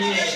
Ready!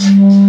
Mm-hmm.